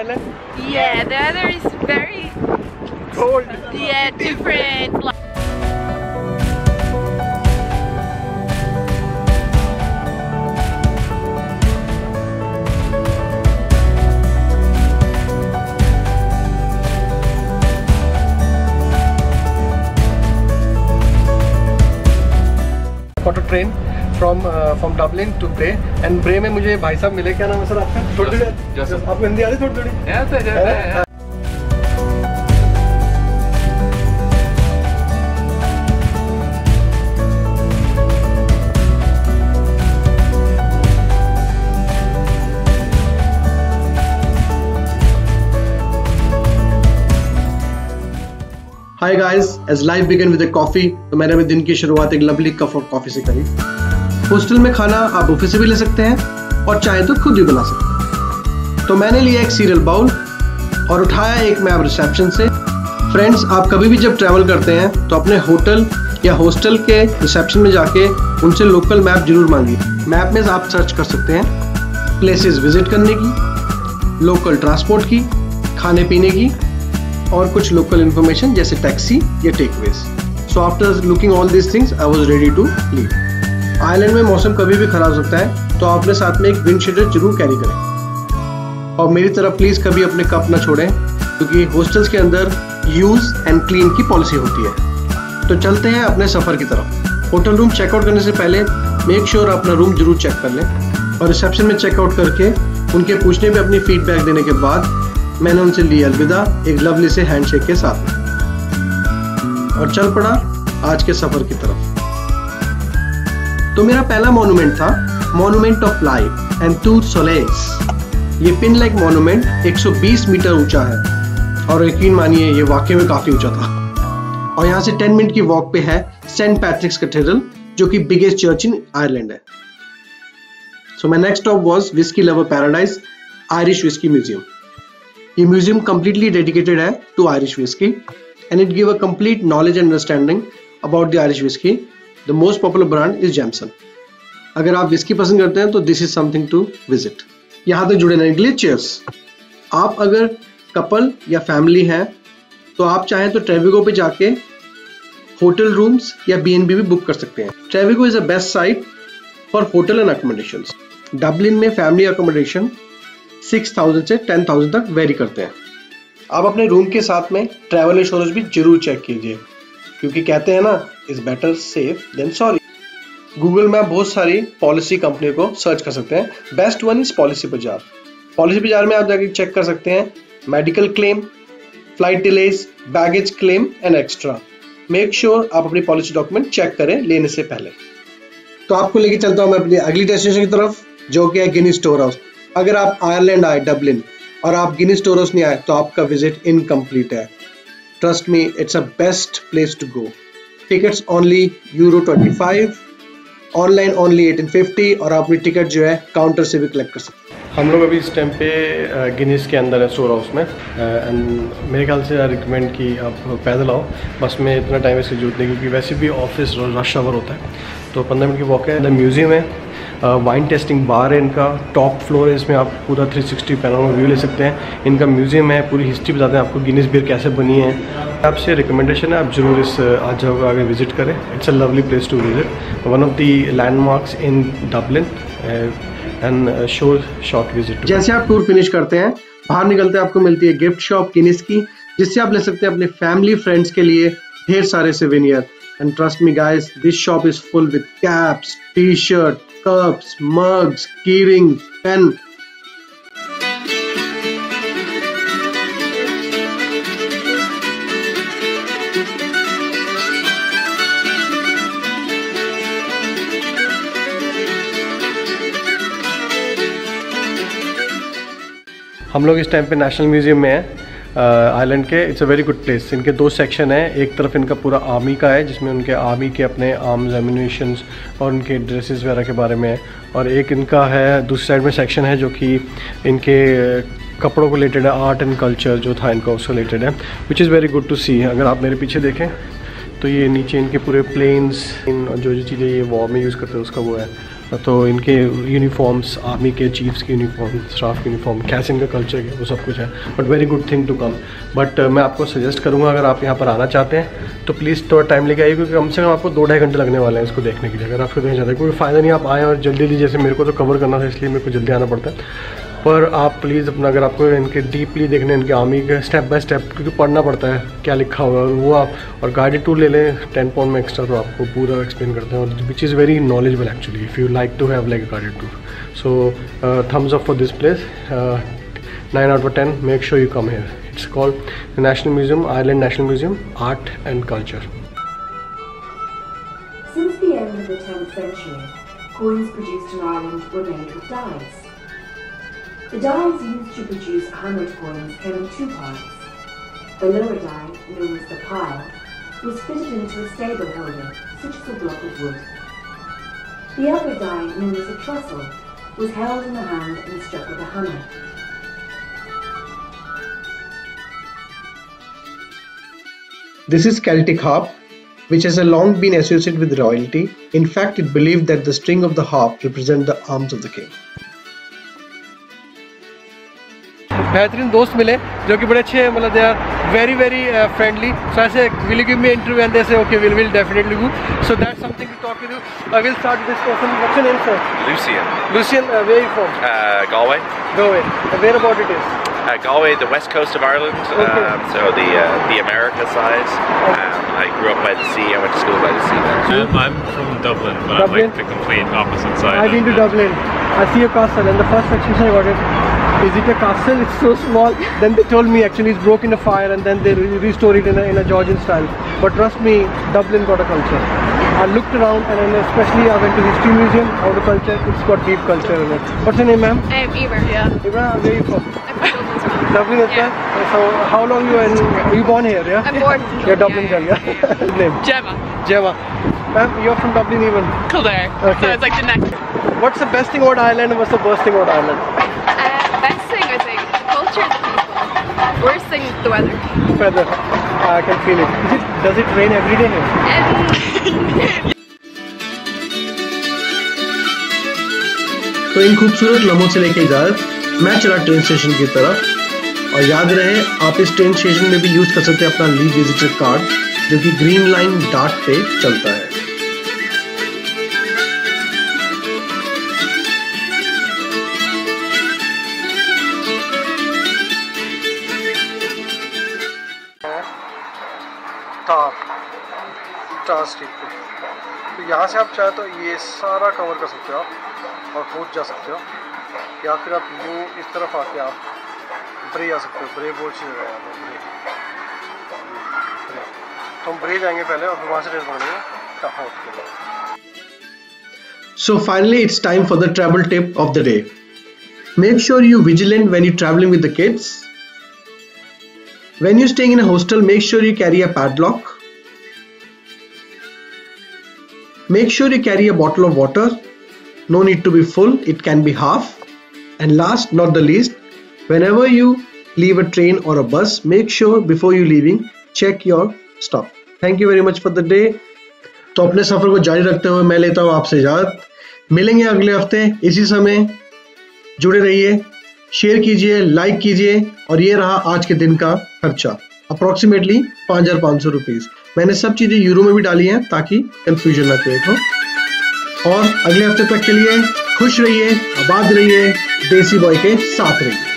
island? Yeah, the other is very Cold. yeah different. A train from uh, from Dublin to Bray. And Bray में मुझे भाई साहब मिले। क्या नाम है सर आपका? थोड़ी थोड़ी आपको हिंदी आ रही थोड़ी थोड़ी. Hi guys as life began with coffee तो मैंने अपने दिन की शुरुआत एक लवली कप ऑफ़ कॉफ़ी से करी। हॉस्टल में खाना आप बुफे से भी ले सकते हैं और चाहे तो खुद भी बना सकते हैं। तो मैंने लिया एक सीरियल बाउल और उठाया एक मैप रिसेप्शन से। फ्रेंड्स आप कभी भी जब ट्रैवल करते हैं तो अपने होटल या हॉस्टल के रिसेप्शन में जाके उनसे लोकल मैप ज़रूर मांगिए। मैप में आप सर्च कर सकते हैं प्लेसेस विज़िट करने की लोकल ट्रांसपोर्ट की, खाने पीने की और कुछ लोकल इन्फॉर्मेशन जैसे टैक्सी या takeaways so after looking all this things I was ready to leave island में मौसम कभी भी खराब हो सकता है तो अपने साथ में एक विंड शीटर ज़रूर कैरी करें। और मेरी तरफ़ प्लीज़ कभी अपने कप ना छोड़ें, क्योंकि हॉस्टल्स के अंदर यूज़ एंड क्लीन की पॉलिसी होती है। तो चलते हैं अपने सफ़र की तरफ़। होटल रूम चेकआउट करने से पहले मेक श्योर sure अपना रूम ज़रूर चेक कर लें। और रिसेप्शन में चेकआउट करके उनके पूछने पे अपनी फीडबैक देने के बाद मैंने उनसे ली अलविदा, एक लवली से हैंडशेक के साथ। और चल पड़ा आज के सफ़र की तरफ़। तो मेरा पहला मॉन्यूमेंट था monument of life and to solace ये पिन लाइक मॉन्यूमेंट 120 मीटर ऊँचा है और यकीन मानिए, ये वाकई में काफ़ी ऊँचा था। और यहाँ से 10 मिनट की वॉक पे है सेंट पैट्रिक्स कैथेड्रल जो कि बिगेस्ट चर्च इन आयरलैंड है। So my next stop was whisky lover paradise Irish whisky museum ये म्यूज़ियम completely dedicated है to Irish whiskey and it give a complete knowledge and understanding about the Irish whiskey. The most popular brand is Jameson. अगर आप whiskey पसंद करते हैं तो this is something to visit यहाँ तक जुड़े रहने के लिए चेयर्स आप अगर कपल या फैमिली हैं तो आप चाहें तो ट्रेविगो पे जाके होटल रूम्स या बी भी बुक कर सकते हैं. Trivago is a best site for hotel and accommodation Dublin में फैमिली अकोमोडेशन सिक्स थाउज़ेंड से टेन थाउज़ेंड तक वेरी करते हैं. आप अपने रूम के साथ में ट्रैवल इंश्योरेंस भी ज़रूर चेक कीजिए. क्योंकि कहते हैं ना is better safe than sorry Google में बहुत सारी पॉलिसी कंपनी को सर्च कर सकते हैं। Best one is policy bazaar policy bazaar में आप जाके चेक कर सकते हैं medical claim flight delays baggage claim and extra make sure आप अपनी पॉलिसी डॉक्यूमेंट चेक करें लेने से पहले। तो आपको लेके चलता हूँ मैं अपनी अगली डेस्टिनेशन की तरफ़, जो कि है गिनी स्टोर हाउस अगर आप आयरलैंड आए डबलिन और आप गिनी स्टोर हाउस नहीं आए तो आपका विज़िट इनकम्प्लीट है। Trust me it's a best place to go tickets only euro 25 online only 1850 और आप अपनी टिकट जो है काउंटर से भी कलेक्ट कर सकते हैं। हम लोग अभी इस टाइम पे गिनीस के अंदर है स्टोर हाउस में। एंड मेरे ख्याल से आई रिकमेंड कि आप पैदल आओ। बस में इतना टाइम इसकी ज़रूरत नहीं, क्योंकि वैसे भी ऑफ़िस रश आवर होता है। तो पंद्रह मिनट की वॉक है म्यूज़ियम है। वाइन टेस्टिंग बार है इनका। टॉप फ्लोर है इसमें आप पूरा 360 सिक्सटी पैनोरमा व्यू ले सकते हैं। इनका म्यूज़ियम है पूरी हिस्ट्री बताते हैं आपको गिनीस बियर कैसे बनी है। आपसे रिकमेंडेशन है आप ज़रूर इस आज जगह आगे विज़िट करें। It's a lovely place to visit one of the landmarks in Dublin and shore short visit जैसे आप टूर फिनिश करते हैं बाहर निकलते हैं आपको मिलती है गिफ्ट शॉप गिनीस की जिससे आप ले सकते हैं अपने फैमिली फ्रेंड्स के लिए ढेर सारे सिवेनियर And trust me guys, this shop is full with caps, t-shirt, cups, mugs, keyrings, pen. हम लोग इस टाइम पे नेशनल म्यूज़ियम में हैं आइलैंड के it's a very good place इनके दो सेक्शन हैं. एक तरफ़ इनका पूरा आर्मी का है, जिसमें उनके आर्मी के अपने आर्म्स एमिनेशंस और उनके ड्रेसेस वगैरह के बारे में है. और एक इनका है, दूसरी साइड में सेक्शन है जो कि इनके कपड़ों को रिलेटेड है आर्ट एंड कल्चर जो था इनका उससे रिलेटेड है which is very good to see अगर आप मेरे पीछे देखें तो ये नीचे इनके पूरे प्लेन्स इन जो जो चीज़ें ये वॉर में यूज़ करते हैं, उसका वो है. तो इनके यूनिफॉर्म्स आर्मी के चीफ्स के यूनिफॉर्म स्टाफ के यूनिफॉर्म कैसे इनका कल्चर है वो सब कुछ है। But very good thing to come but मैं आपको सजेस्ट करूँगा, अगर आप यहाँ पर आना चाहते हैं तो प्लीज़ थोड़ा टाइम लेके आइए, क्योंकि कम से कम आपको दो ढाई घंटे लगने वाले हैं इसको देखने के लिए। अगर आपको देखना चाहते हैं कोई फ़ायदा नहीं, आप आएँ और जल्दी जल्दी जैसे मेरे को तो कवर करना था, इसलिए मेरे को जल्दी आना पड़ता है। पर आप प्लीज़ अपना अगर आपको इनके डीपली देखने इनके आर्मी के स्टेप बाय स्टेप क्योंकि पढ़ना पड़ता है क्या लिखा हुआ है वो आप और गाड़ी टूर ले लें टेन पाउंड में एक्स्ट्रा तो आपको पूरा एक्सप्लेन करते हैं और which is very knowledgeable actually if you like to have like guided tour so thumbs up for this place nine out of ten make sure you come here it's called national museum Ireland national museum art and culture Since the end of the 10th century, coins produced in Ireland were made with dies. The dies used to produce hammered coins came in two parts. The lower die, known as the pile, was fitted into a stable holder, such as a block of wood. The upper die, known as a trestle, was held in the hand and struck with a hammer. This is Celtic harp, which has long been associated with royalty. In fact, it believed that the string of the harp represent the arms of the king. बेहतरीन दोस्त मिले जो कि बड़े अच्छे मतलब they are very very friendly so ऐसे will give me interview and they okay will will definitely do so that something to talk with you I will start this person what's your name sir Lucian, Lucian uh, where are you from uh, Galway. Galway uh, where about it is Uh, Galway, the west coast of Ireland, Okay. um, so the uh, the America side. Um, I grew up by the sea. I went to school by the sea. Then. Um, I'm from Dublin, but Dublin? I'm like the complete opposite side. I've been to. Dublin I see a castle and the first question I got it is it a castle it's so small then they told me actually it's broke in a fire and then they re- restore it in a, in a Georgian style but trust me Dublin got a culture I looked around and then especially I went to history museum horticulture it's got deep culture in it what's your name ma'am I'm Eber. Yeah. Ibra, where are you from I'm from Dublin as well. Dublin as well so how long you in were you born here yeah I'm born. you're Dublin girl yeah. yeah name Gemma. Gemma ma'am you're from Dublin even Kildare. Okay. So it's like the next. what's the best thing about Ireland and what's the worst thing about Ireland the weather. weather. I can feel it. Is it. Does it rain every day here? And तो इन खूबसूरत लम्हों से लेके इजाज़त मैं चला train station की तरफ़ और याद रहे आप इस ट्रेन स्टेशन में भी यूज़ कर सकते हैं अपना लीव विजिटर कार्ड जो कि ग्रीन लाइन डार्ट पे चलता है टार टार स्ट्रीट पे। तो यहाँ से आप चाहे तो ये सारा कवर कर सकते हो आप और कूद जा सकते हो। या फिर आप यूँ इस तरफ़ आके आप ब्रे आ सकते हो। ब्रे बहुत जगह है ब्रे ब्रे तो हम ब्रे जाएँगे पहले और फिर वहाँ से ट्रेन पकड़ेंगे टाउट के So finally, it's time for the travel tip of the day. Make sure you're vigilant when you're traveling with the kids. When you're staying in a hostel, make sure you carry a padlock. Make sure you carry a bottle of water. No need to be full, it can be half. And last, not the least, whenever you leave a train or a bus, make sure before you leaving, check your stop. Thank you very much for the day. तो अपने सफ़र को जारी रखते हुए मैं लेता हूँ आपसे इजाज़त मिलेंगे अगले हफ़्ते इसी समय जुड़े रहिए शेयर कीजिए लाइक कीजिए और ये रहा आज के दिन का खर्चा। अप्रोक्सीमेटली पाँच हज़ार पाँच सौ रुपीज़ मैंने सब चीज़ें यूरो में भी डाली हैं ताकि कंफ्यूजन ना क्रिएट हो। और अगले हफ़्ते तक के लिए खुश रहिए, आबाद रहिए, देसी बॉय के साथ रहिए।